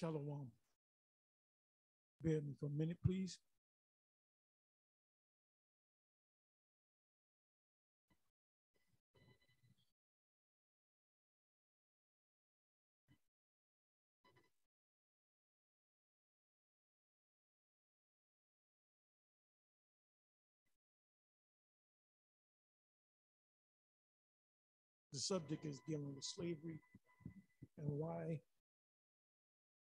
Shalom. Bear me for a minute, please. The subject is dealing with slavery and why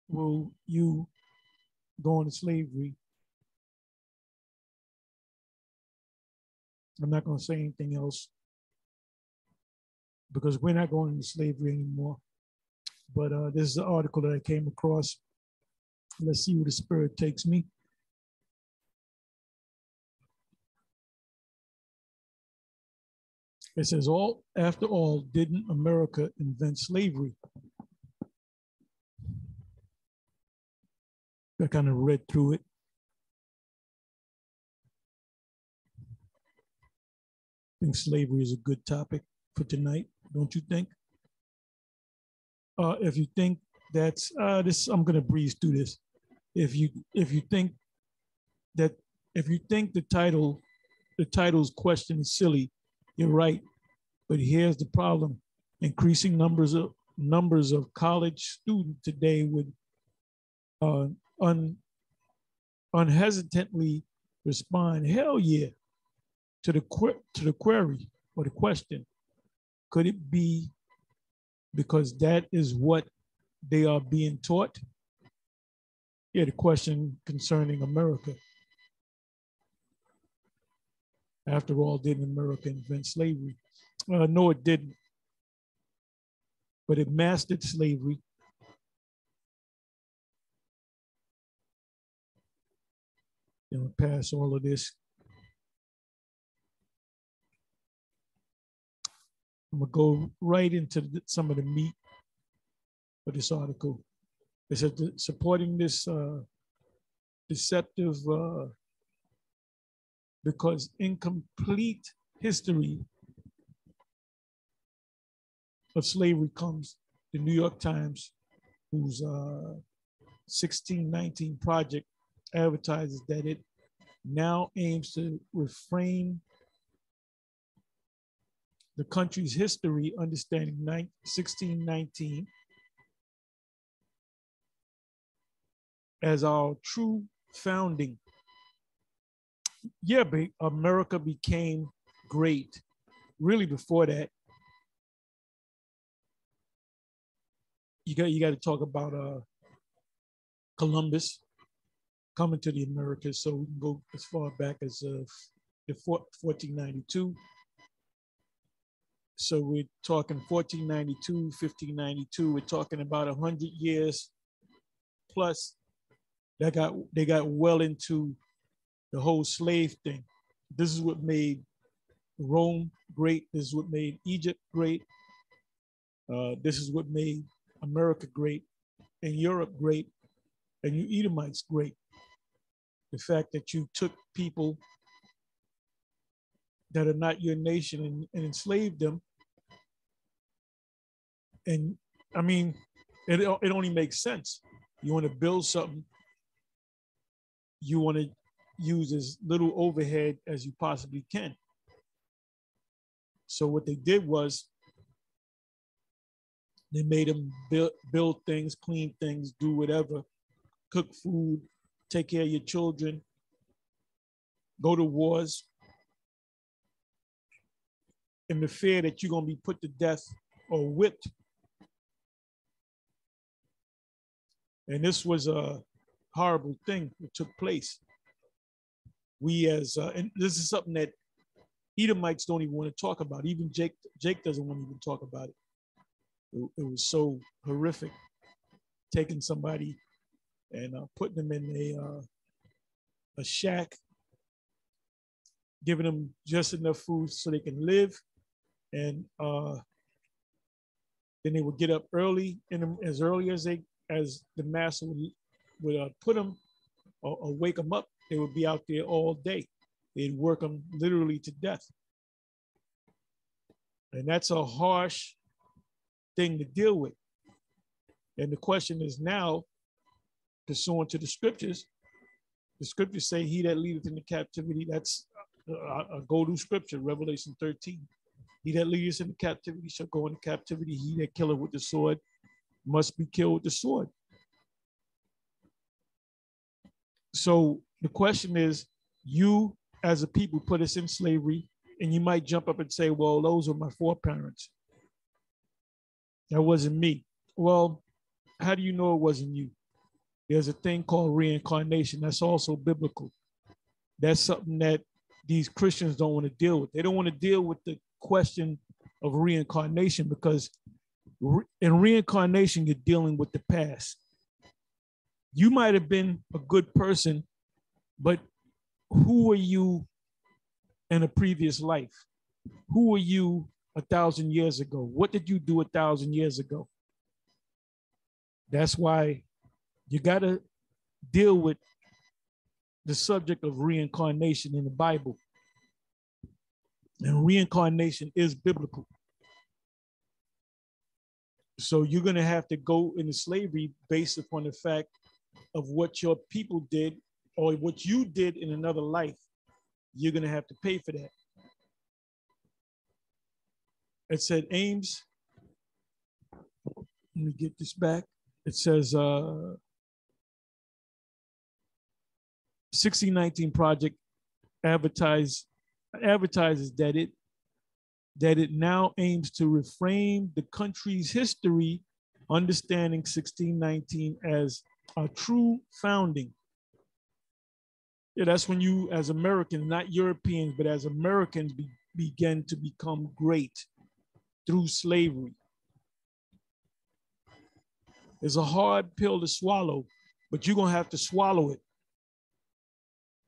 will you go into slavery? I'm not going to say anything else because we're not going into slavery anymore. But uh, this is the article that I came across. Let's see where the spirit takes me. It says, all after all, didn't America invent slavery? I kind of read through it. I think slavery is a good topic for tonight, don't you think? Uh, if you think that's uh, this, I'm gonna breeze through this. If you if you think that if you think the title the title's question is silly, you're right. But here's the problem. Increasing numbers of numbers of college students today would uh, un, unhesitantly respond, hell yeah, to the, to the query or the question. Could it be because that is what they are being taught? Yeah, the question concerning America. After all, didn't America invent slavery? Uh, no, it didn't. But it mastered slavery. You know, pass all of this. I'm gonna go right into the, some of the meat of this article. It said supporting this uh, deceptive uh, because incomplete history of slavery comes the New York Times, whose uh, 1619 project advertises that it now aims to reframe the country's history, understanding 1619 as our true founding. Yeah, America became great. Really, before that, you got you got to talk about uh, Columbus coming to the Americas. So we can go as far back as uh, the 1492. So we're talking 1492, 1592. We're talking about 100 years plus. That got they got well into the whole slave thing. This is what made Rome great. This is what made Egypt great. Uh, this is what made America great and Europe great and you Edomites great. The fact that you took people that are not your nation and, and enslaved them. And I mean, it, it only makes sense. You want to build something, you want to use as little overhead as you possibly can. So what they did was they made them build, build things, clean things, do whatever, cook food, take care of your children, go to wars, in the fear that you're going to be put to death or whipped. And this was a horrible thing that took place. We as, uh, and this is something that Edomites don't even want to talk about. Even Jake, Jake doesn't want to even talk about it. It, it was so horrific, taking somebody and uh, putting them in a uh, a shack, giving them just enough food so they can live, and uh, then they would get up early in them as early as they as the master would, would uh, put them or, or wake them up. They would be out there all day. They'd work them literally to death. And that's a harsh thing to deal with. And the question is now, pursuant to the scriptures, the scriptures say, He that leadeth into captivity, that's a, a go to scripture, Revelation 13. He that leadeth into captivity shall go into captivity. He that killeth with the sword must be killed with the sword. So the question is, you as a people put us in slavery, and you might jump up and say, well, those are my foreparents. That wasn't me. Well, how do you know it wasn't you? There's a thing called reincarnation. That's also biblical. That's something that these Christians don't want to deal with. They don't want to deal with the question of reincarnation because in reincarnation, you're dealing with the past. You might have been a good person, but who were you in a previous life? Who were you a thousand years ago? What did you do a thousand years ago? That's why you got to deal with the subject of reincarnation in the Bible. And reincarnation is biblical. So you're going to have to go into slavery based upon the fact of what your people did or what you did in another life. You're going to have to pay for that. It said aims. Let me get this back. It says uh, 1619 project advertise, advertises that it that it now aims to reframe the country's history, understanding 1619 as a true founding. Yeah, that's when you, as Americans, not Europeans, but as Americans, be, to become great through slavery. It's a hard pill to swallow, but you're going to have to swallow it.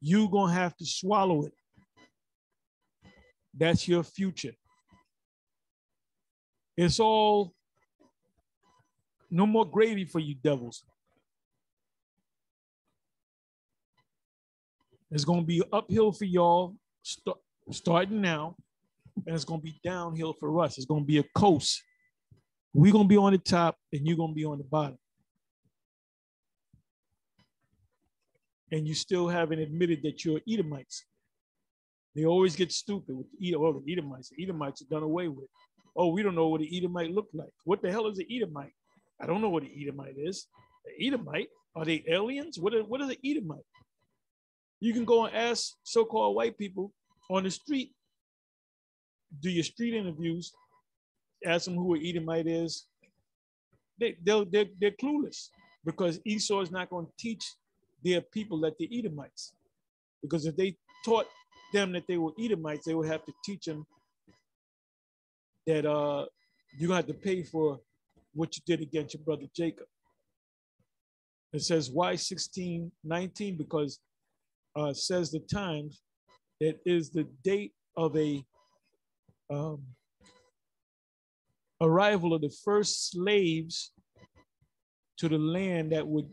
You're going to have to swallow it. That's your future. It's all no more gravy for you devils. It's going to be uphill for y'all start, starting now, and it's going to be downhill for us. It's going to be a coast. We're going to be on the top, and you're going to be on the bottom. And you still haven't admitted that you're Edomites. They always get stupid with the, oh, the Edomites. The Edomites are done away with. Oh, we don't know what an Edomite looked like. What the hell is an Edomite? I don't know what an Edomite is. An Edomite? Are they aliens? What, are, what is an Edomite? You can go and ask so-called white people on the street, do your street interviews, ask them who an Edomite is. They, they're, they're, they're clueless because Esau is not going to teach their people that they're Edomites. Because if they taught them that they were Edomites, they would have to teach them that uh, to have to pay for what you did against your brother Jacob. It says, why 1619? Because uh, says the Times, it is the date of a um, arrival of the first slaves to the land that would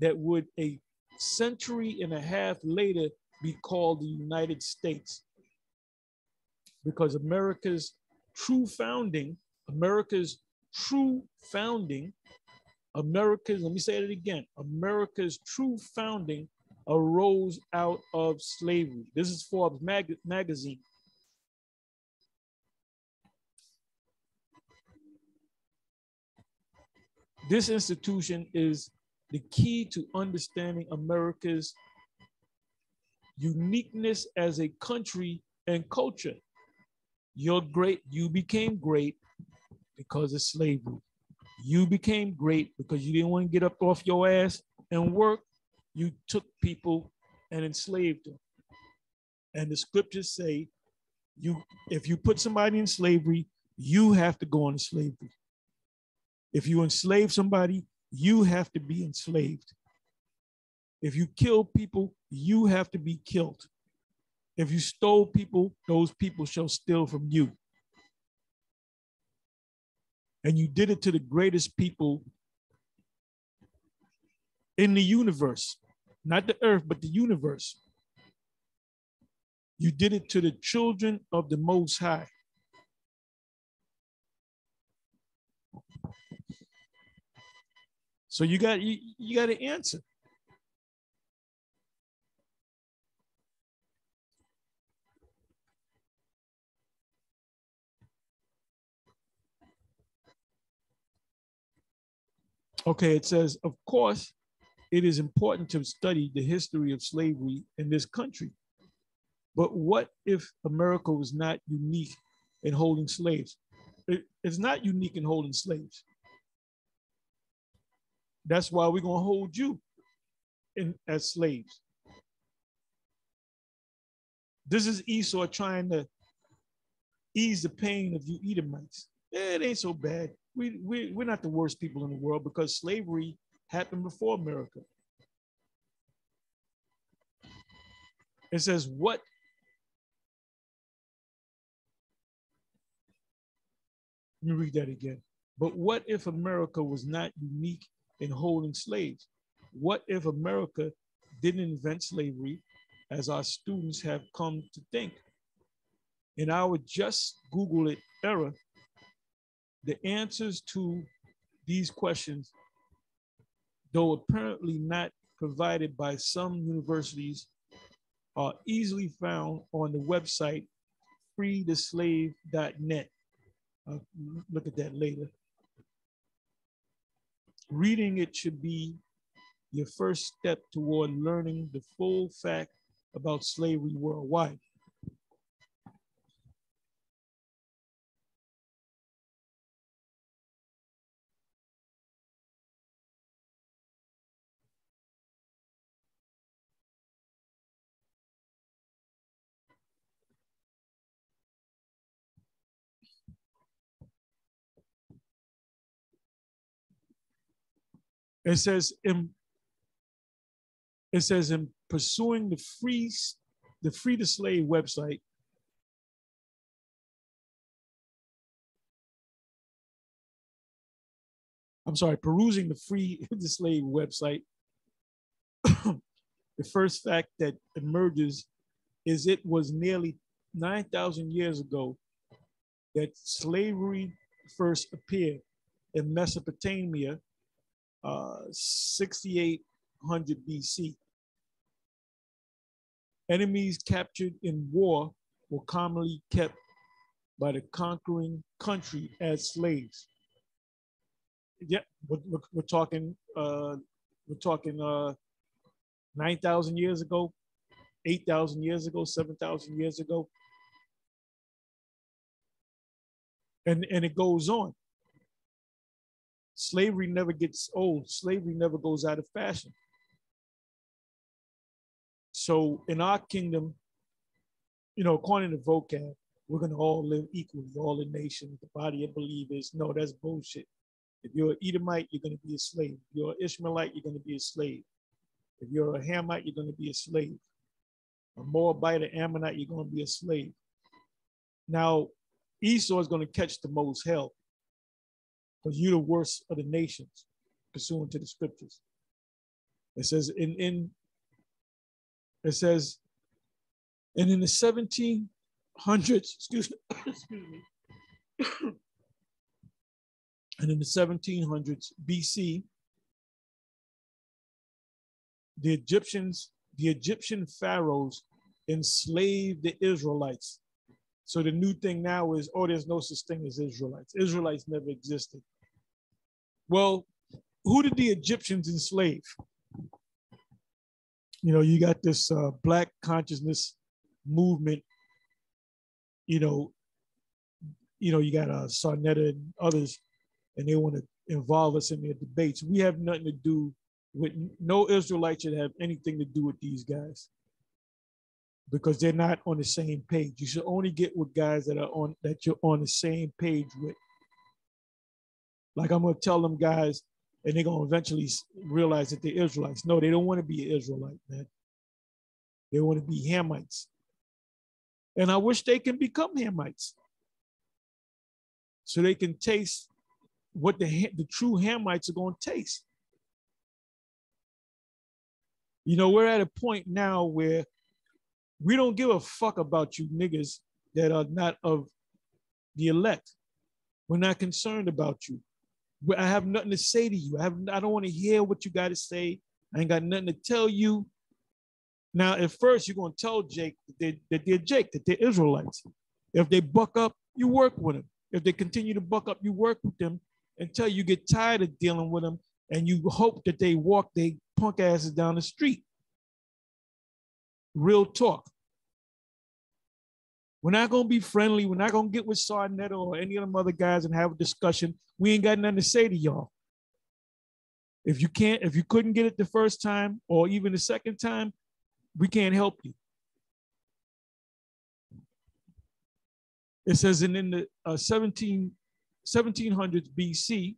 that would a century and a half later be called the United States. Because America's true founding, America's true founding, America's, let me say it again, America's true founding arose out of slavery. This is Forbes mag magazine. This institution is the key to understanding America's uniqueness as a country and culture. You're great, you became great because of slavery. You became great because you didn't want to get up off your ass and work you took people and enslaved them. And the scriptures say, you if you put somebody in slavery, you have to go into slavery. If you enslave somebody, you have to be enslaved. If you kill people, you have to be killed. If you stole people, those people shall steal from you. And you did it to the greatest people in the universe not the earth, but the universe. You did it to the children of the Most High. So you got you, you got to answer. Okay, it says, of course, it is important to study the history of slavery in this country. But what if America was not unique in holding slaves? It, it's not unique in holding slaves. That's why we're going to hold you in, as slaves. This is Esau trying to ease the pain of you Edomites. It ain't so bad. We, we, we're not the worst people in the world because slavery happened before America. It says, What Let me read that again. But what if America was not unique in holding slaves? What if America didn't invent slavery as our students have come to think? In our just Google it era, the answers to these questions, though apparently not provided by some universities, are easily found on the website freetheslave.net. I'll look at that later. Reading it should be your first step toward learning the full fact about slavery worldwide. It says in it says in pursuing the free the free to slave website. I'm sorry, perusing the free the slave website. the first fact that emerges is it was nearly 9,000 years ago that slavery first appeared in Mesopotamia 6800 BC. Enemies captured in war were commonly kept by the conquering country as slaves. Yeah, we're, we're talking uh, we're talking uh, 9,000 years ago, 8,000 years ago, 7,000 years ago. And, and it goes on slavery never gets old. Slavery never goes out of fashion. So in our kingdom, you know, according to vocab, we're going to all live equally, all the nations, the body of believers. No, that's bullshit. If you're an Edomite, you're going to be a slave. If you're an Ishmaelite, you're going to be a slave. If you're a Hamite, you're going to be a slave. A Moabite, an Ammonite, you're going to be a slave. Now, Esau is going to catch the most hell you're the worst of the nations, pursuant to the scriptures. It says in in it says, and in the 1700s, excuse me, excuse me, and in the 1700s BC, the Egyptians, the Egyptian pharaohs enslaved the Israelites. So the new thing now is, oh, there's no such thing as Israelites. Israelites never existed. Well, who did the Egyptians enslave? You know, you got this uh, black consciousness movement. You know, you know, you got uh, Sarnetta and others, and they want to involve us in their debates. We have nothing to do with. No Israelite should have anything to do with these guys because they're not on the same page. You should only get with guys that are on that you're on the same page with. Like I'm gonna tell them guys, and they're gonna eventually realize that they're Israelites. No, they don't want to be an Israelite, man. They want to be Hamites. And I wish they can become Hamites. So they can taste what the, the true Hamites are going to taste. You know, we're at a point now where we don't give a fuck about you niggas that are not of the elect. We're not concerned about you. I have nothing to say to you. I have I don't want to hear what you got to say. I ain't got nothing to tell you. Now, at first, you're gonna tell Jake that they're, that they're Jake, that they're Israelites. If they buck up, you work with them. If they continue to buck up, you work with them until you get tired of dealing with them and you hope that they walk their punk asses down the street. Real talk. We're not gonna be friendly. We're not gonna get with Sarnetta or any of them other guys and have a discussion. We ain't got nothing to say to y'all. If you can't, if you couldn't get it the first time or even the second time, we can't help you. It says in, in the uh, 17, 1700s BC,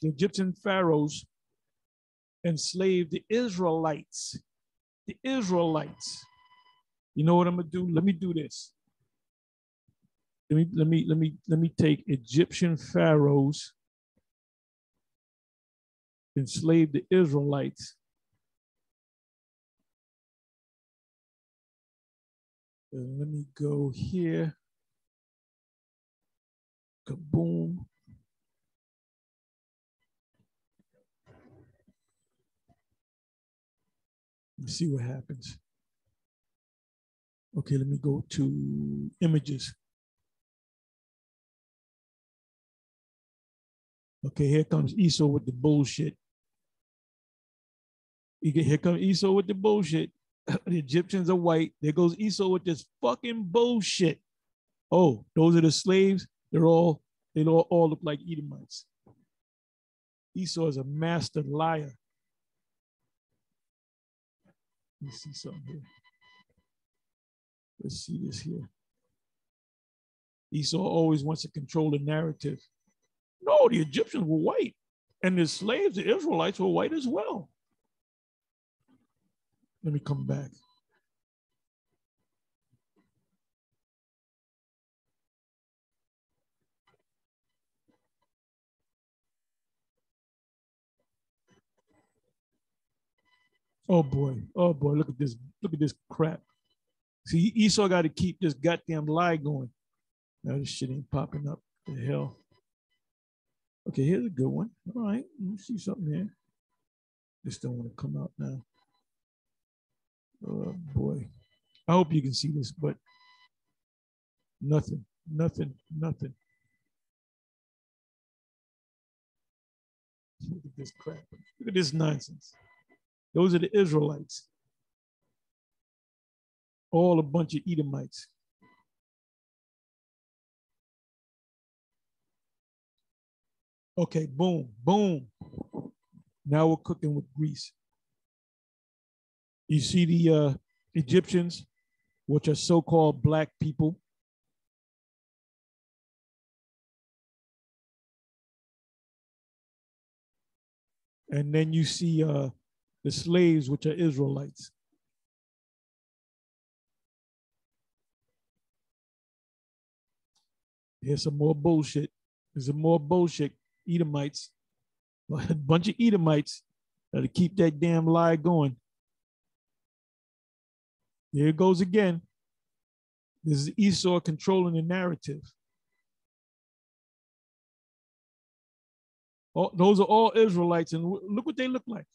the Egyptian pharaohs enslaved the Israelites. The Israelites. You know what I'm gonna do? Let me do this. Let me let me let me let me take Egyptian pharaohs enslaved the Israelites. Let me go here. Kaboom. Let's see what happens. Okay, let me go to images. Okay, here comes Esau with the bullshit. Here comes Esau with the bullshit. the Egyptians are white. There goes Esau with this fucking bullshit. Oh, those are the slaves. They're all they all, all look like Edomites. Esau is a master liar. Let me see something here. Let's see this here. Esau always wants to control the narrative. No, the Egyptians were white, and the slaves, the Israelites, were white as well. Let me come back. Oh boy, oh boy, look at this, look at this crap. See, Esau got to keep this goddamn lie going. Now this shit ain't popping up. The hell. Okay, here's a good one. All right, let me see something here. This don't want to come out now. Oh boy. I hope you can see this, but nothing, nothing, nothing. Look at this crap. Look at this nonsense. Those are the Israelites. All a bunch of Edomites. Okay, boom, boom. Now we're cooking with grease. You see the uh, Egyptians, which are so called black people. And then you see uh, the slaves, which are Israelites. Here's some more bullshit. There's some more bullshit. Edomites, a bunch of Edomites that'll keep that damn lie going. There it goes again. This is Esau controlling the narrative. All, those are all Israelites, and look what they look like.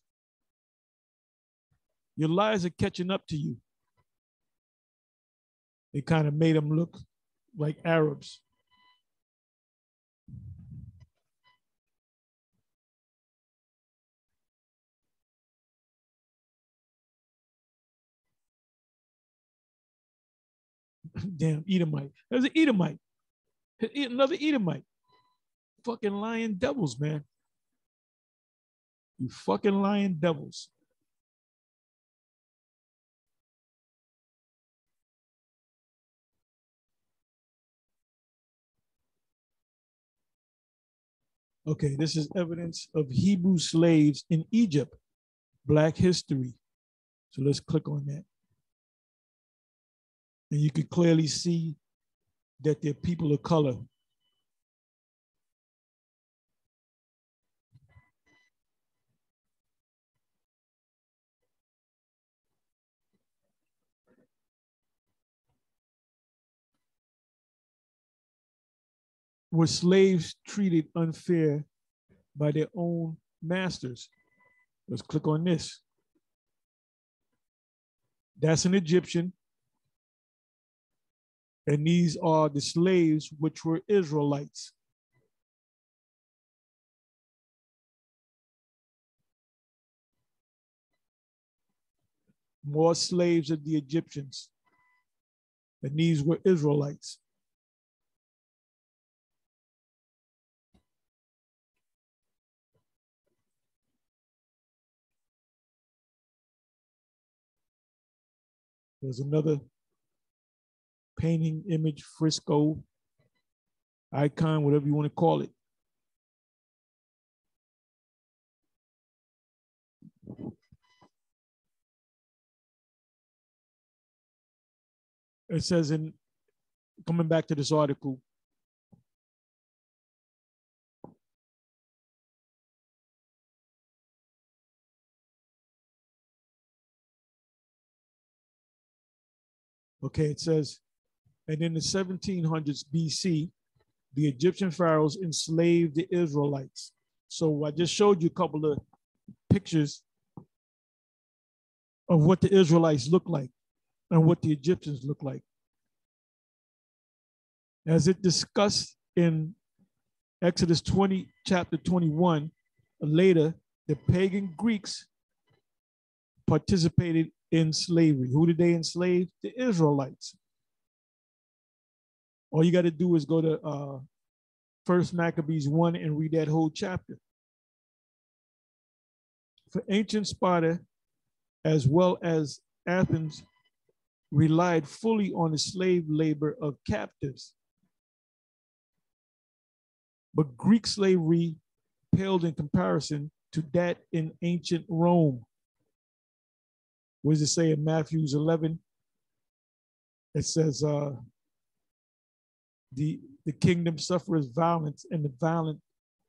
Your lies are catching up to you. It kind of made them look like Arabs. Damn Edomite. There's an Edomite. Another Edomite. Fucking lying devils, man. You fucking lying devils. Okay, this is evidence of Hebrew slaves in Egypt, Black history. So let's click on that. And you can clearly see that they're people of color. were slaves treated unfair by their own masters? Let's click on this. That's an Egyptian. And these are the slaves which were Israelites. More slaves of the Egyptians. And these were Israelites. There's another painting, image, fresco, icon, whatever you want to call it. It says in coming back to this article, Okay, it says, and in the 1700s BC, the Egyptian pharaohs enslaved the Israelites. So I just showed you a couple of pictures of what the Israelites look like and what the Egyptians look like. As it discussed in Exodus 20, chapter 21, later, the pagan Greeks participated in slavery. Who did they enslave? The Israelites. All you got to do is go to uh, First Maccabees 1 and read that whole chapter. For ancient Sparta, as well as Athens, relied fully on the slave labor of captives. But Greek slavery paled in comparison to that in ancient Rome. What does it say in Matthew's 11? It says, uh, the, the kingdom suffers violence and the violent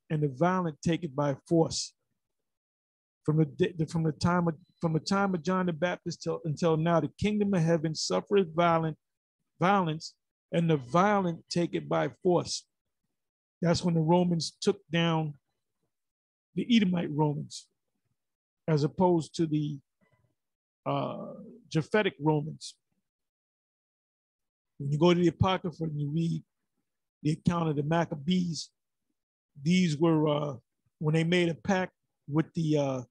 and the violent take it by force. From the, from the time of from the time of John the Baptist till, until now, the kingdom of heaven suffers violent violence, and the violent take it by force. That's when the Romans took down the Edomite Romans, as opposed to the uh, Japhetic Romans. When you go to the Apocrypha and you read the account of the Maccabees, these were uh, when they made a pact with the uh,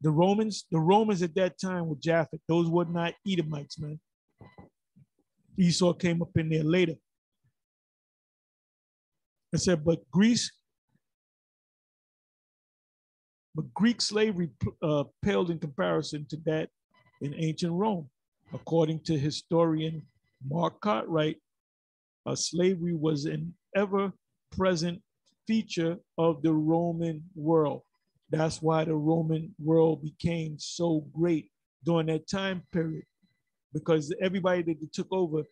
the Romans. The Romans at that time were Japhet. Those were not Edomites, man. Esau came up in there later. I said, but Greece but Greek slavery uh, paled in comparison to that in ancient Rome. According to historian Mark Cartwright, slavery was an ever present feature of the Roman world. That's why the Roman world became so great during that time period, because everybody that they took over,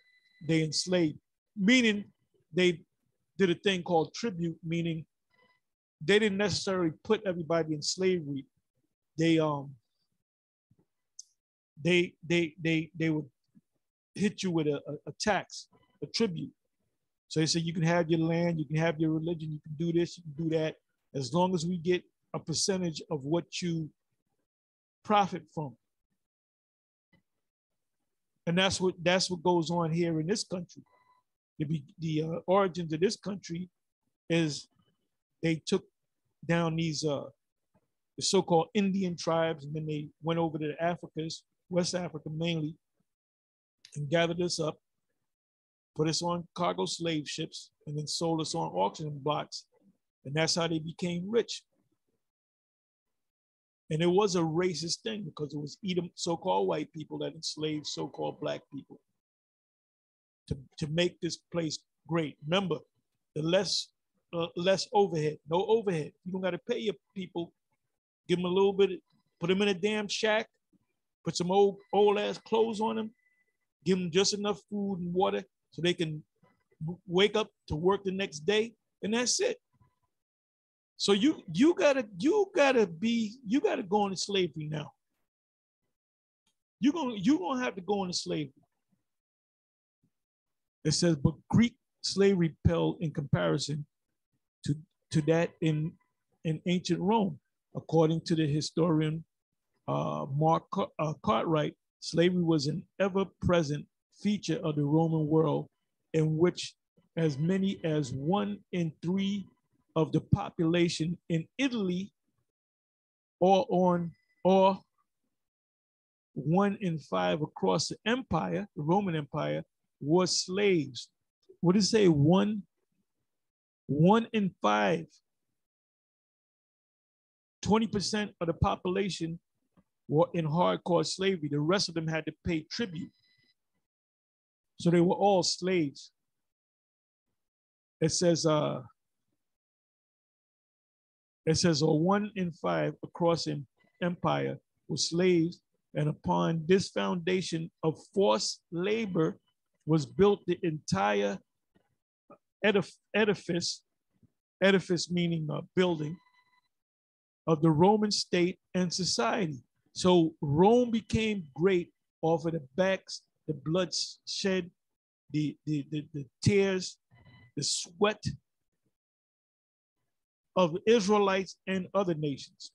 they enslaved, meaning they did a thing called tribute, meaning they didn't necessarily put everybody in slavery. They um they they they they would hit you with a, a, a tax, a tribute. So they said you can have your land, you can have your religion, you can do this, you can do that, as long as we get a percentage of what you profit from. And that's what that's what goes on here in this country. The, the uh, origins of this country is they took down these uh, the so-called Indian tribes, and then they went over to the Africas, West Africa mainly, and gathered us up, put us on cargo slave ships, and then sold us on auction blocks, and that's how they became rich. And it was a racist thing because it was Edom, so-called white people that enslaved so-called black people to, to make this place great. Remember, the less uh, less overhead. No overhead. You don't got to pay your people. Give them a little bit. Put them in a damn shack. Put some old old ass clothes on them. Give them just enough food and water so they can wake up to work the next day, and that's it. So you you gotta you gotta be you gotta go into slavery now. You're gonna you're gonna have to go into slavery. It says, but Greek slavery pale in comparison to, to that in, in ancient Rome. According to the historian uh, Mark uh, Cartwright, slavery was an ever-present feature of the Roman world in which as many as one in three of the population in Italy or on or one in five across the empire, the Roman Empire, was slaves. What does it say? One, one in five. 20% of the population were in hardcore slavery. The rest of them had to pay tribute. So they were all slaves. It says, uh, it says, or one in five across the empire were slaves, and upon this foundation of forced labor was built the entire edif- edifice, edifice meaning a building, of the Roman state and society. So Rome became great of the backs, the blood shed, the, the, the, the tears, the sweat of Israelites and other nations.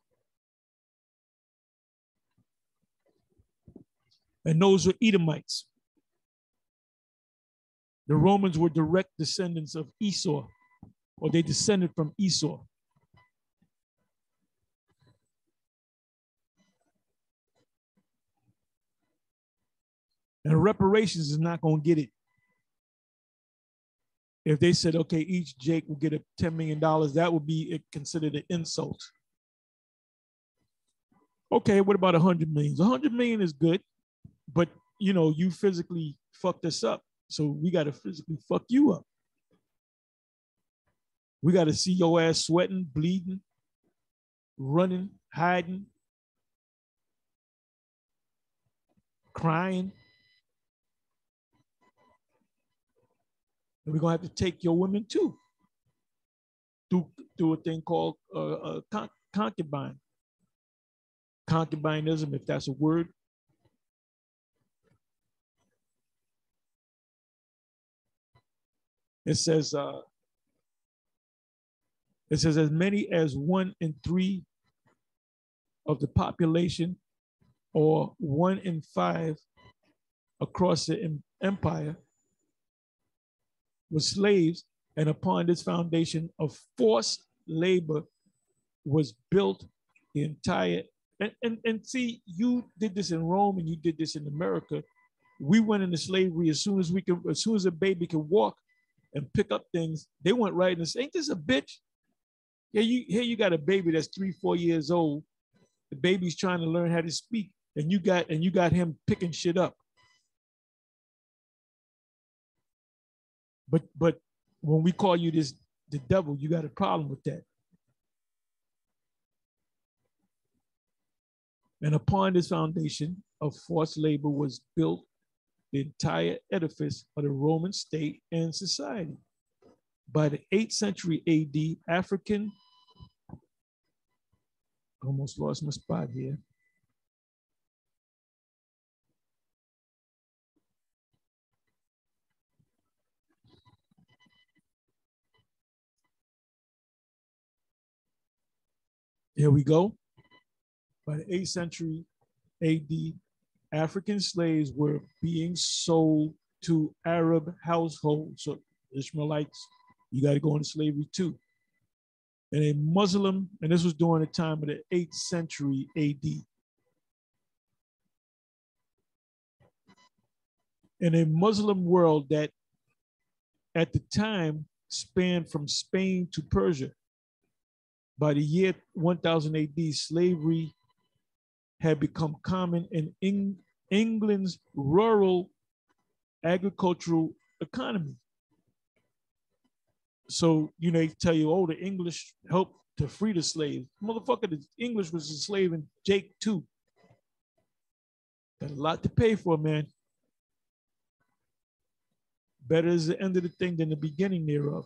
And those were Edomites. The Romans were direct descendants of Esau, or they descended from Esau. And reparations is not going to get it. If they said, okay, each Jake will get a $10 million, that would be considered an insult. Okay, what about 100 million? 100 million is good, but you know, you physically fucked us up. So we got to physically fuck you up. We got to see your ass sweating, bleeding, running, hiding, crying. And we're going to have to take your women too. Do, do a thing called uh, uh, con- concubine. Concubinism, if that's a word. It says, uh, it says as many as one in three of the population or one in five across the empire was slaves, and upon this foundation of forced labor was built the entire. And, and, and see, you did this in Rome and you did this in America. We went into slavery as soon as we could, as soon as a baby could walk and pick up things, they went right and said, Ain't this a bitch? Yeah, you here you got a baby that's three, four years old. The baby's trying to learn how to speak, and you got and you got him picking shit up. But but when we call you this the devil, you got a problem with that. And upon this foundation of forced labor was built the entire edifice of the Roman state and society. By the 8th century AD, African, almost lost my spot here. Here we go. By the 8th century AD, African slaves were being sold to Arab households. So Ishmaelites, you got to go into slavery too. And a Muslim, and this was during the time of the 8th century AD. In a Muslim world that at the time spanned from Spain to Persia, by the year 1000 AD, slavery had become common in Eng- England's rural agricultural economy. So, you know, they tell you, oh, the English helped to free the slaves. Motherfucker, the English was enslaving Jake too. Got a lot to pay for, man. Better is the end of the thing than the beginning thereof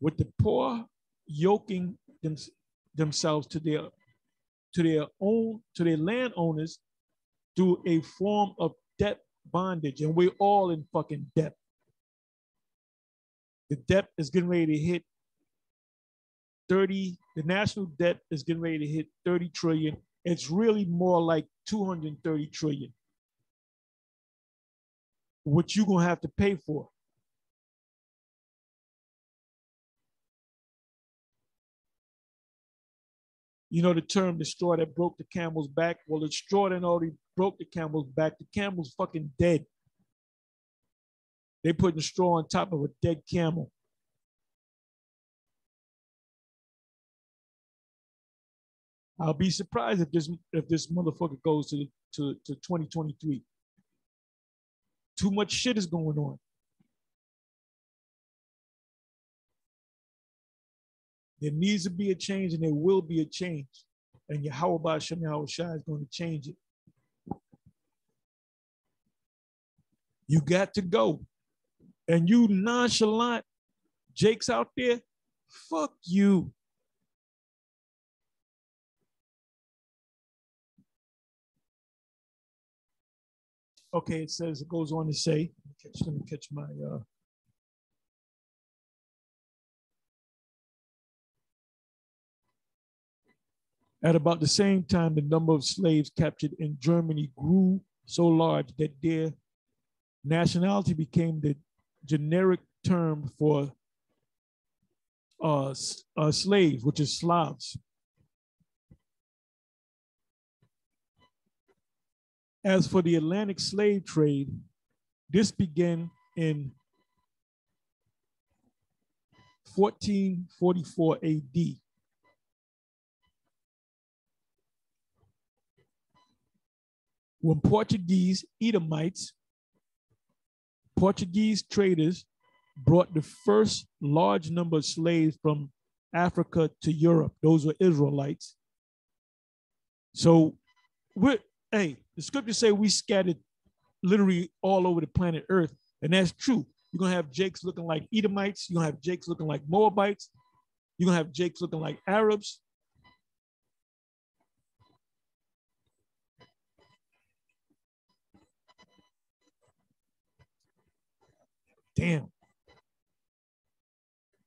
with the poor yoking them, themselves to their to their own to their landowners through a form of debt bondage and we're all in fucking debt The debt is getting ready to hit 30, the national debt is getting ready to hit 30 trillion. It's really more like 230 trillion. What you're gonna have to pay for. You know the term the straw that broke the camel's back? Well, the straw that already broke the camel's back, the camel's fucking dead. They putting straw on top of a dead camel. I'll be surprised if this if this motherfucker goes to to, to 2023. Too much shit is going on. There needs to be a change and there will be a change. And Yahweh Shem Yahweh Shai is going to change it. You got to go. And you nonchalant Jakes out there, fuck you. Okay, it says, it goes on to say, let me catch my, uh, At about the same time, the number of slaves captured in Germany grew so large that their nationality became the generic term for uh, uh, slaves, which is Slavs. As for the Atlantic slave trade, this began in 1444 AD. When Portuguese Edomites, Portuguese traders brought the first large number of slaves from Africa to Europe. Those were Israelites. So we're hey, the scriptures say we scattered literally all over the planet Earth, and that's true. You're gonna have Jakes looking like Edomites, you're gonna have Jakes looking like Moabites, you're gonna have Jakes looking like Arabs. Damn.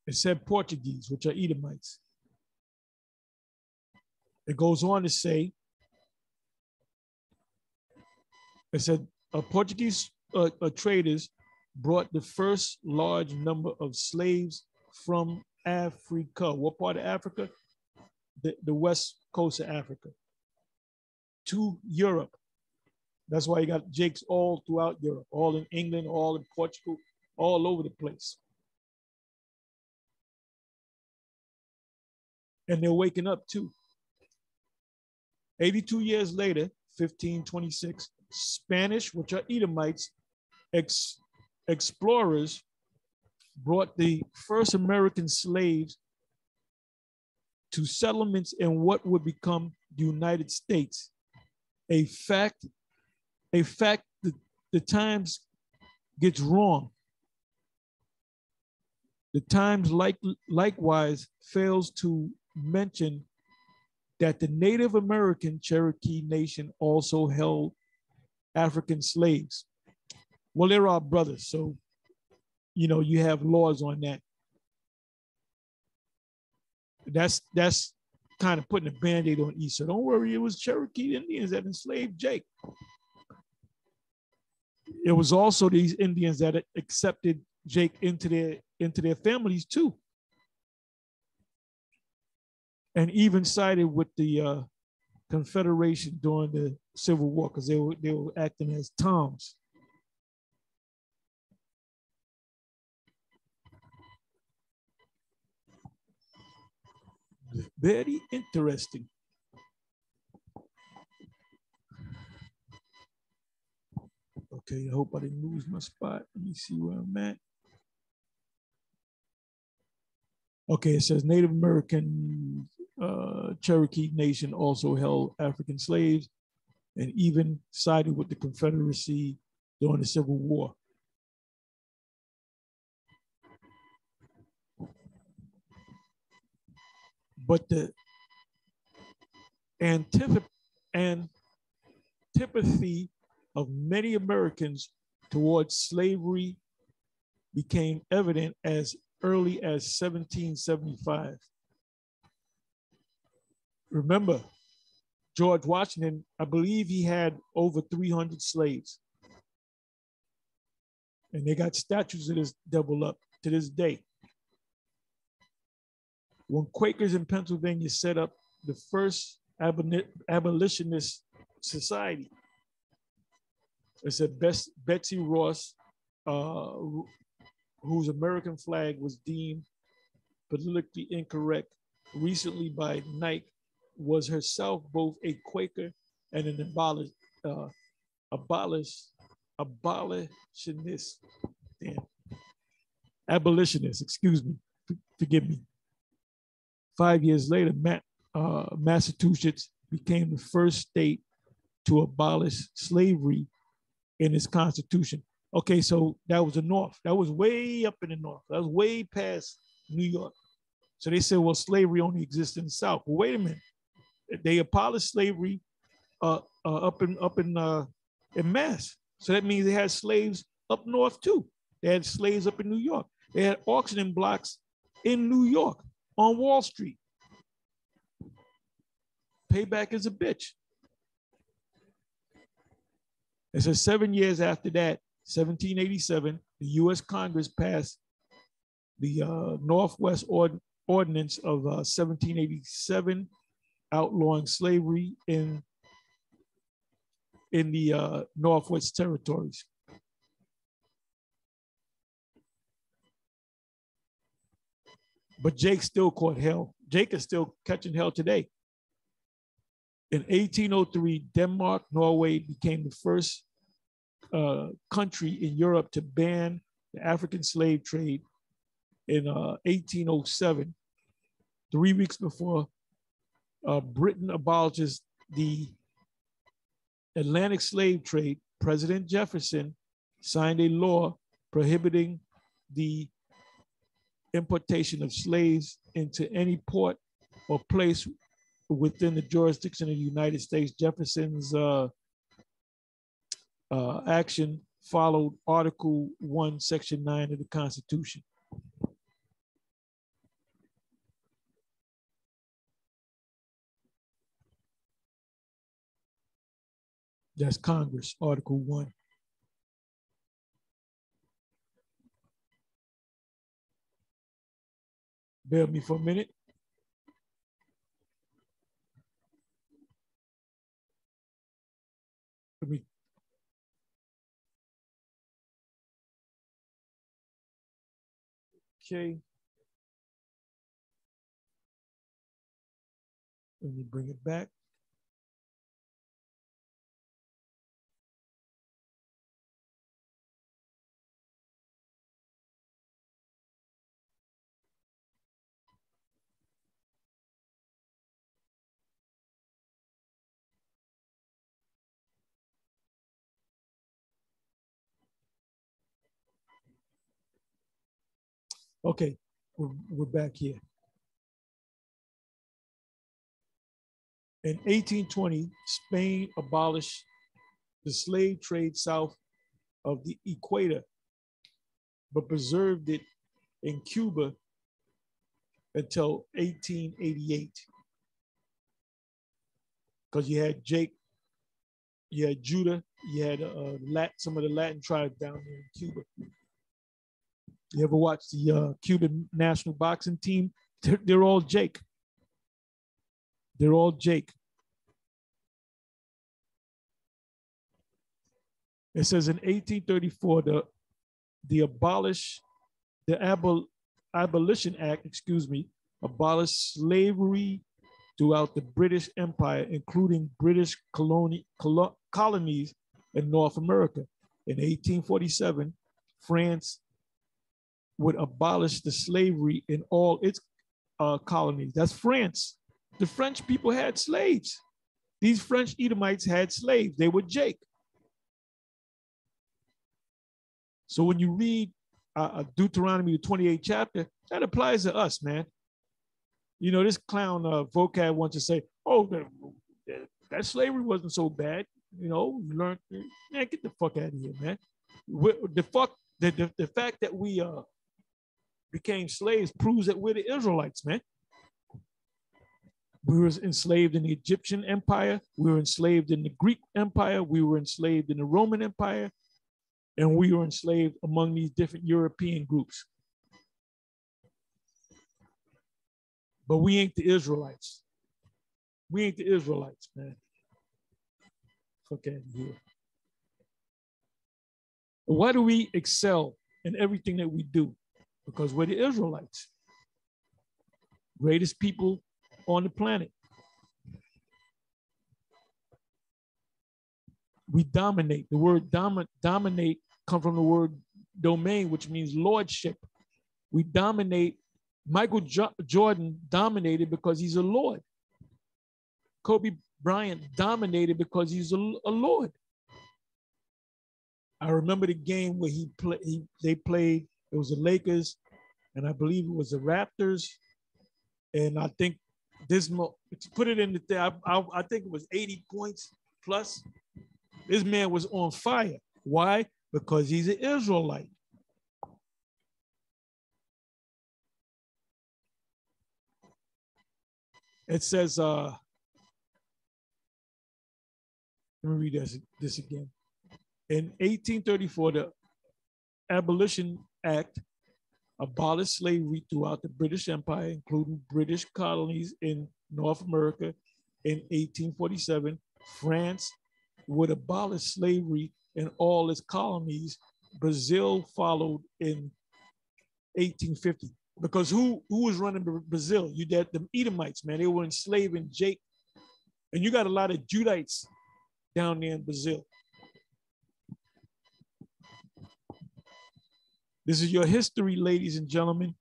It said Portuguese, which are Edomites. It goes on to say It said uh, Portuguese uh, uh, traders brought the first large number of slaves from Africa. What part of Africa? The, the west coast of Africa to Europe. That's why you got Jakes all throughout Europe, all in England, all in Portugal, all over the place. And they're waking up too. 82 years later, 1526, Spanish, which are Edomites, ex explorers brought the first American slaves to settlements in what would become the United States. A fact, a fact that the Times gets wrong. The Times like, likewise fails to mention that the Native American Cherokee Nation also held African slaves. Well, they're our brothers, so you know you have laws on that. That's that's kind of putting a band-aid on. So don't worry, it was Cherokee Indians that enslaved Jake. It was also these Indians that accepted Jake into their into their families too. And even sided with the uh, Confederation during the Civil War because they were they were acting as Toms. Very interesting. Okay, I hope I didn't lose my spot. Let me see where I'm at. Okay, it says Native American uh, Cherokee Nation also held African slaves and even sided with the Confederacy during the Civil War. But the and antipathy of many Americans towards slavery became evident as early as 1775. Remember, George Washington, I believe he had over 300 slaves. And they got statues of this devil up to this day. When Quakers in Pennsylvania set up the first abolitionist society, it said Betsy Ross, uh, whose American flag was deemed politically incorrect recently by Nike, was herself both a Quaker and an abolish, uh, abolish, abolitionist. Damn. Abolitionist, excuse me, forgive me. Five years later, Matt, uh, Massachusetts became the first state to abolish slavery in its constitution. Okay, so that was the North. That was way up in the North. That was way past New York. So they said, well, slavery only exists in the South. Well, wait a minute. They abolished slavery uh, uh, up in up in uh, in Mass. So that means they had slaves up north too. They had slaves up in New York. They had auctioning blocks in New York on Wall Street. Payback is a bitch. It says seven years after that, 1787, the U.S. Congress passed the uh, Northwest Ord- Ordinance of uh, 1787, outlawing slavery in in the uh, Northwest Territories. But Jake still caught hell. Jake is still catching hell today. In 1803, Denmark, Norway became the first uh, country in Europe to ban the African slave trade in uh, 1807, three weeks before uh, Britain abolishes the Atlantic slave trade. President Jefferson signed a law prohibiting the importation of slaves into any port or place within the jurisdiction of the United States. Jefferson's uh, action followed Article 1, Section 9 of the Constitution. That's Congress, Article 1. Bear me for a minute. Let me Let me bring it back. Okay, we're, we're back here. In 1820, Spain abolished the slave trade south of the equator, but preserved it in Cuba until 1888. Because you had Jake, you had Judah, you had uh, Lat, some of the Latin tribes down there in Cuba. You ever watch the uh, Cuban national boxing team? They're, they're all Jake. They're all Jake. It says in 1834, the, the abolish, the abol, Abolition Act, excuse me, abolished slavery throughout the British Empire, including British coloni, colonies in North America. In 1847, France would abolish the slavery in all its uh, colonies. That's France. The French people had slaves. These French Edomites had slaves. They were Jake. So when you read uh, uh Deuteronomy, the 28th chapter, that applies to us, man. You know, this clown uh, vocab wants to say, oh, that, that slavery wasn't so bad. You know, learn, man, get the fuck out of here, man. The fuck, the, the, the fact that we uh, became slaves proves that we're the Israelites, man. We were enslaved in the Egyptian Empire. We were enslaved in the Greek Empire. We were enslaved in the Roman Empire. And we were enslaved among these different European groups. But we ain't the Israelites. We ain't the Israelites, man. Fuck out of here. Why do we excel in everything that we do? Because we're the Israelites. Greatest people on the planet. We dominate. The word dom- dominate come from the word domain, which means lordship. We dominate. Michael jo- Jordan dominated because he's a lord. Kobe Bryant dominated because he's a, a lord. I remember the game where he played. He, they played. It was the Lakers, and I believe it was the Raptors, and I think this mo- put it in the thing. I, I, I think it was 80 points plus. This man was on fire. Why? Because he's an Israelite. It says, uh, let me read this, this again. In 1834, the Abolition Act abolished slavery throughout the British Empire, including British colonies in North America. In 1847, France would abolish slavery in all its colonies. Brazil followed in 1850. Because who, who was running Brazil? You had the Edomites, man. They were enslaving Jake. And you got a lot of Judites down there in Brazil. This is your history, ladies and gentlemen.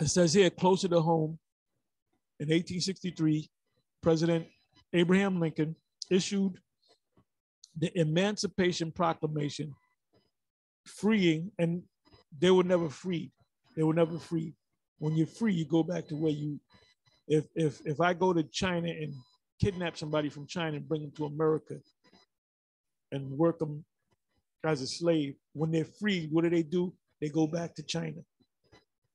It says here, closer to home, in 1863, President Abraham Lincoln issued the Emancipation Proclamation, freeing, and they were never freed. They were never free. When you're free, you go back to where you. If if if I go to China and kidnap somebody from China and bring them to America and work them as a slave. When they're free, what do they do? They go back to China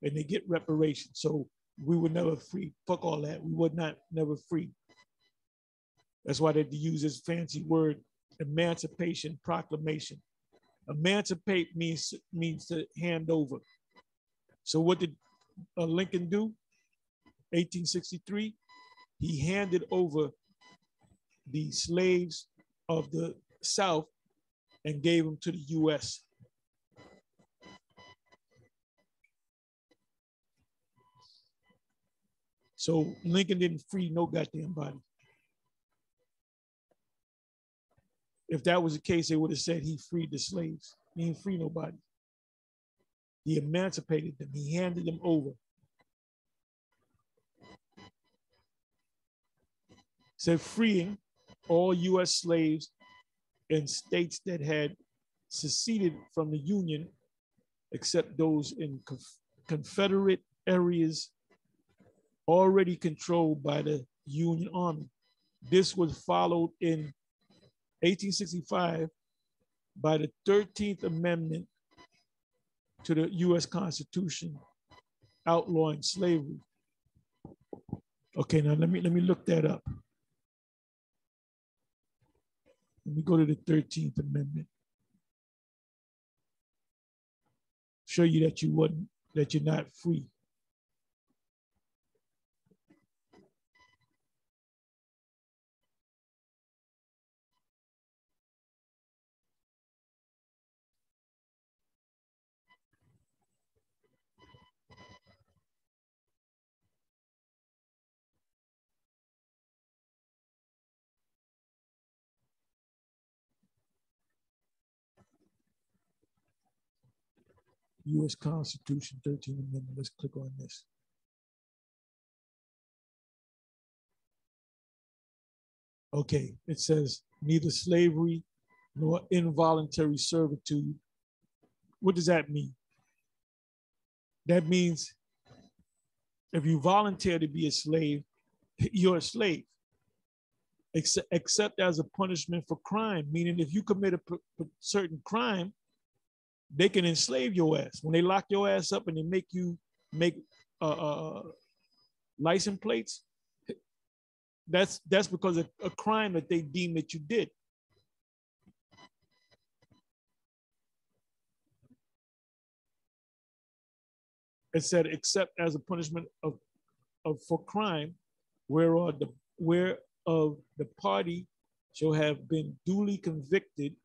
and they get reparations. So we were never free. Fuck all that. We were not never free. That's why they use this fancy word, emancipation proclamation. Emancipate means means to hand over. So what did uh, Lincoln do? 1863, he handed over the slaves of the South and gave them to the US. So Lincoln didn't free no goddamn body. If that was the case, they would have said he freed the slaves. He didn't free nobody. He emancipated them. He handed them over. Said freeing all U.S. slaves in states that had seceded from the Union, except those in conf- Confederate areas already controlled by the Union Army. This was followed in 1865 by the 13th Amendment to the US Constitution outlawing slavery. Okay, now let me let me look that up. Let me go to the 13th Amendment. Show you that you wasn't, that you're not free. U.S. Constitution, 13th Amendment. Let's click on this. Okay, it says neither slavery nor involuntary servitude. What does that mean? That means if you volunteer to be a slave, you're a slave. except, except as a punishment for crime, meaning if you commit a certain crime, they can enslave your ass. When they lock your ass up and they make you make uh, uh, license plates, that's that's because of a crime that they deem that you did. It said, except as a punishment of, of for crime, whereof the whereof the party shall have been duly convicted.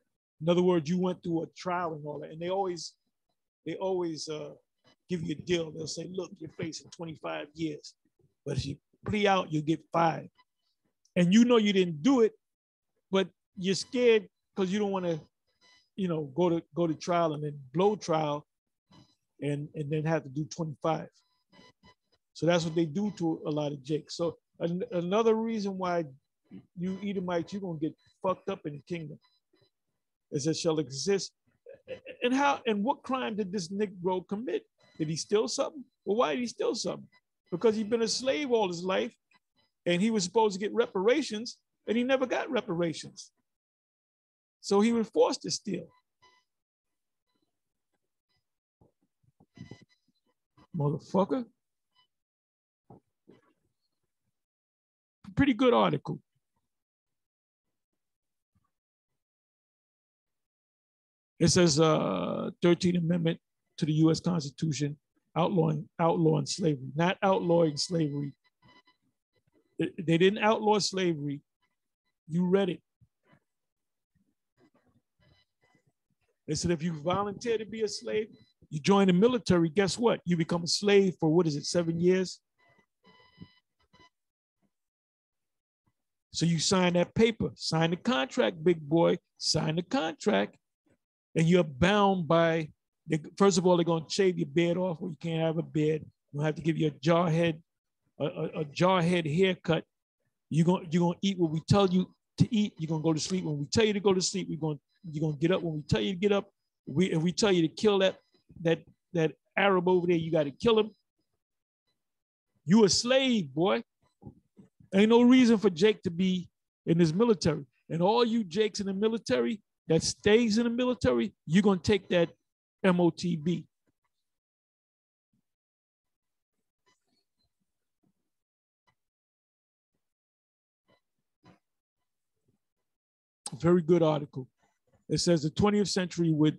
In other words, you went through a trial and all that, and they always they always uh, give you a deal. They'll say, look, you're facing 25 years, but if you plea out, you get five. And you know you didn't do it, but you're scared because you don't want to, you know, go to go to trial and then blow trial and, and then have to do 25. So that's what they do to a lot of jakes. So an, another reason why you Edomites, you're gonna get fucked up in the kingdom that shall exist. And how and what crime did this Negro commit? Did he steal something? Well, why did he steal something? Because he'd been a slave all his life and he was supposed to get reparations and he never got reparations. So he was forced to steal. Motherfucker. Pretty good article. It says uh, 13th Amendment to the U.S. Constitution outlawing outlawing slavery, not outlawing slavery. They didn't outlaw slavery. You read it. They said if you volunteer to be a slave, you join the military, guess what? You become a slave for what is it, seven years? So you sign that paper, sign the contract, big boy, sign the contract, and you're bound by first of all, they're going to shave your beard off, or you can't have a beard. You'll have to give you a jarhead, a, a, a jarhead haircut. You're going you're to eat what we tell you to eat. You're going to go to sleep when we tell you to go to sleep. We're going you're going to get up when we tell you to get up. We if we tell you to kill that that that Arab over there, you got to kill him. You a slave, boy. Ain't no reason for Jake to be in this military. And all you Jakes in the military that stays in the military, you're gonna take that MOTB. Very good article. It says the 20th century would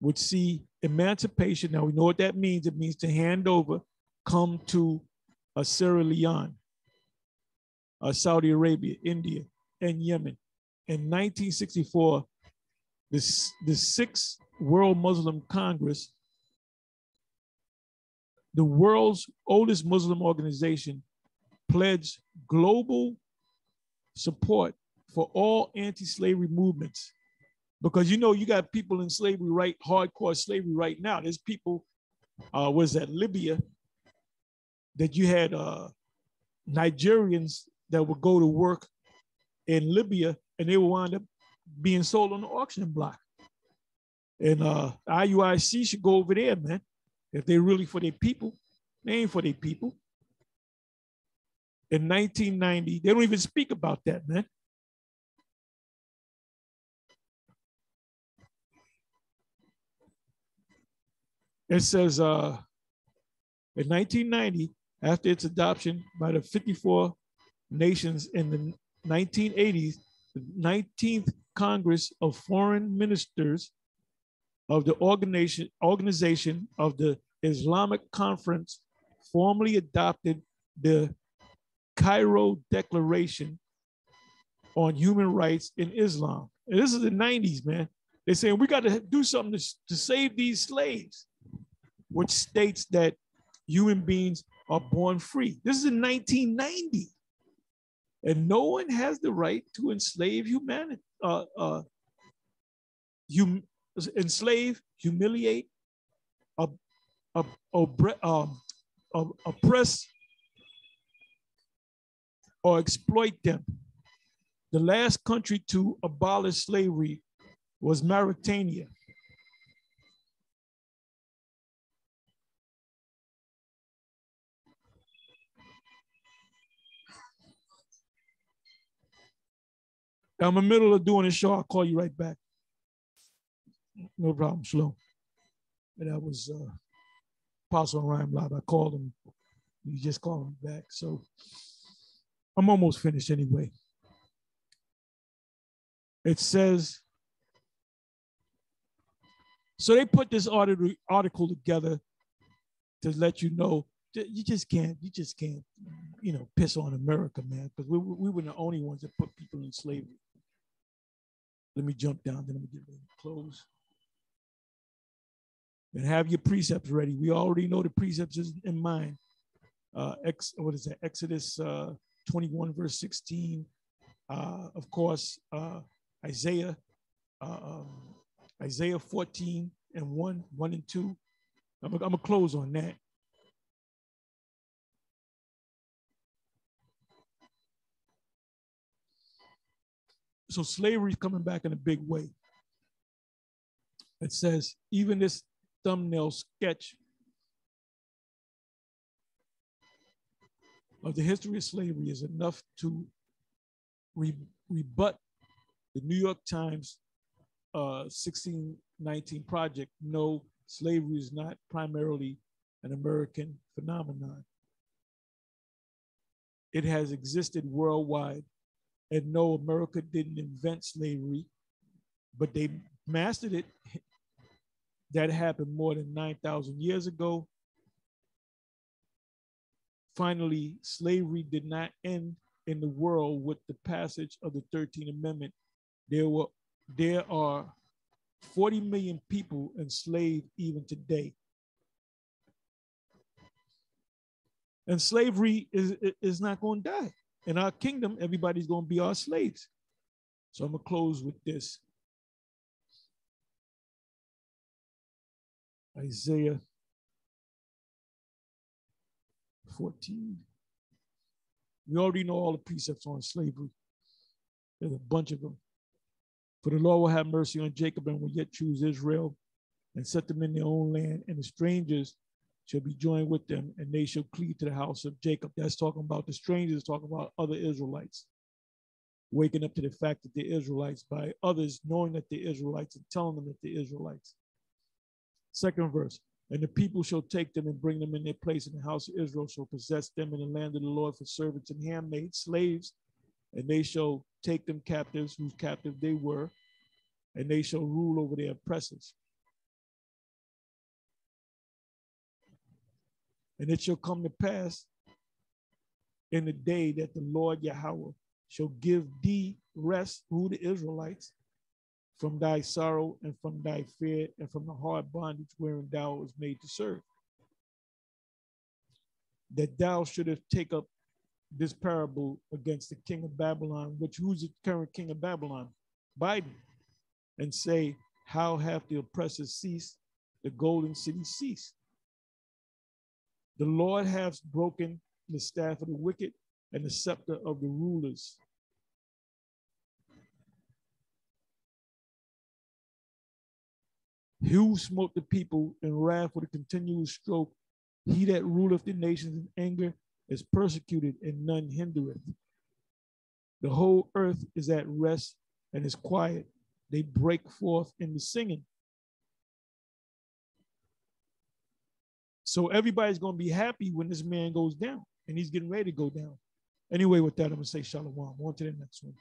would see emancipation. Now we know what that means. It means to hand over, come to a Sierra Leone, a Saudi Arabia, India, and Yemen. In 1964, the, the sixth World Muslim Congress, the world's oldest Muslim organization, pledged global support for all anti-slavery movements. Because you know you got people in slavery right, hardcore slavery right now. There's people, uh, was that Libya, that you had uh, Nigerians that would go to work in Libya and they will wind up being sold on the auction block. And uh, IUIC should go over there, man. If they're really for their people, they ain't for their people. In 1990, they don't even speak about that, man. It says uh, in 1990, after its adoption by the 54 nations in the 1980s, the 19th Congress of Foreign Ministers of the organization, organization of the Islamic Conference formally adopted the Cairo Declaration on Human Rights in Islam. And this is the 90s, man. They're saying we got to do something to, to save these slaves, which states that human beings are born free. This is in 1990. And no one has the right to enslave humanity, uh, uh, hum, enslave, humiliate, um, oppress, or exploit them. The last country to abolish slavery was Mauritania. I'm in the middle of doing a show. I'll call you right back. No problem, Shalom. And that was uh, Apostle Ryan Blob. I called him. He just called me back. So I'm almost finished anyway. It says, so they put this article together to let you know you just can't, you just can't, you know, piss on America, man, because we, we were the only ones that put people in slavery. Let me jump down, then let me get ready to close. And have your precepts ready. We already know the precepts is in mind. Uh, ex, what is that? Exodus uh, 21, verse 16. Uh, of course, uh, Isaiah, uh, um, Isaiah 14 and 1, 1 and 2. I'm to close on that. So slavery is coming back in a big way. It says, even this thumbnail sketch of the history of slavery is enough to re- rebut the New York Times uh, 1619 project. No, slavery is not primarily an American phenomenon. It has existed worldwide and no, America didn't invent slavery, but they mastered it. That happened more than 9,000 years ago. Finally, slavery did not end in the world with the passage of the 13th Amendment. There were there are 40 million people enslaved even today. And slavery is, is not going to die in our kingdom, everybody's going to be our slaves. So I'm going to close with this. Isaiah 14. We already know all the precepts on slavery. There's a bunch of them. For the Lord will have mercy on Jacob and will yet choose Israel and set them in their own land, and the strangers shall be joined with them, and they shall cleave to the house of Jacob. That's talking about the strangers, talking about other Israelites. Waking up to the fact that they're Israelites by others knowing that they're Israelites and telling them that they're Israelites. Second verse. And the people shall take them and bring them in their place, and the house of Israel shall possess them in the land of the Lord for servants and handmaids, slaves, and they shall take them captives, whose captive they were, and they shall rule over their oppressors. And it shall come to pass in the day that the Lord Yahweh shall give thee rest, who the Israelites, from thy sorrow and from thy fear and from the hard bondage wherein thou was made to serve. That thou shouldst take up this parable against the king of Babylon, which who's the current king of Babylon? Biden, and say, How hath the oppressor ceased, the golden city ceased? The Lord has broken the staff of the wicked and the scepter of the rulers. He Who smote the people in wrath with a continual stroke? He that ruleth the nations in anger is persecuted, and none hindereth. The whole earth is at rest and is quiet. They break forth in the singing. So everybody's going to be happy when this man goes down, and he's getting ready to go down. Anyway, with that, I'm going to say shalom. On to the next one.